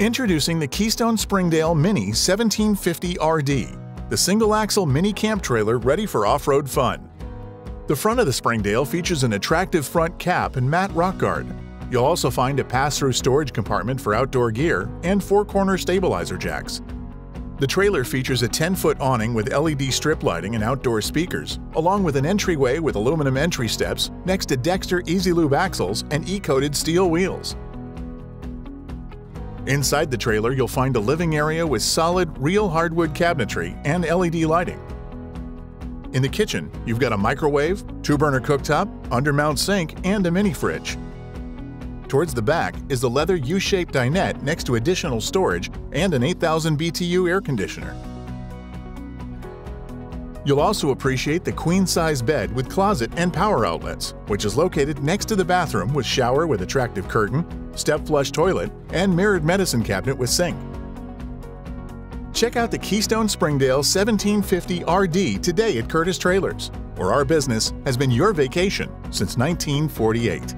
Introducing the Keystone Springdale Mini 1750 RD, the single-axle mini camp trailer ready for off-road fun. The front of the Springdale features an attractive front cap and matte rock guard. You'll also find a pass-through storage compartment for outdoor gear and four-corner stabilizer jacks. The trailer features a 10-foot awning with LED strip lighting and outdoor speakers, along with an entryway with aluminum entry steps next to Dexter E-Z Lube axles and E-coated steel wheels. Inside the trailer, you'll find a living area with solid, real hardwood cabinetry and LED lighting. In the kitchen, you've got a microwave, two-burner cooktop, undermount sink, and a mini fridge. Towards the back is the leather U-shaped dinette next to additional storage and an 8000 BTU air conditioner. You'll also appreciate the queen-size bed with closet and power outlets, which is located next to the bathroom with shower with attractive curtain, step flush toilet, and mirrored medicine cabinet with sink. Check out the Keystone Springdale 1750 RD today at Curtis Trailers, where our business has been your vacation since 1948.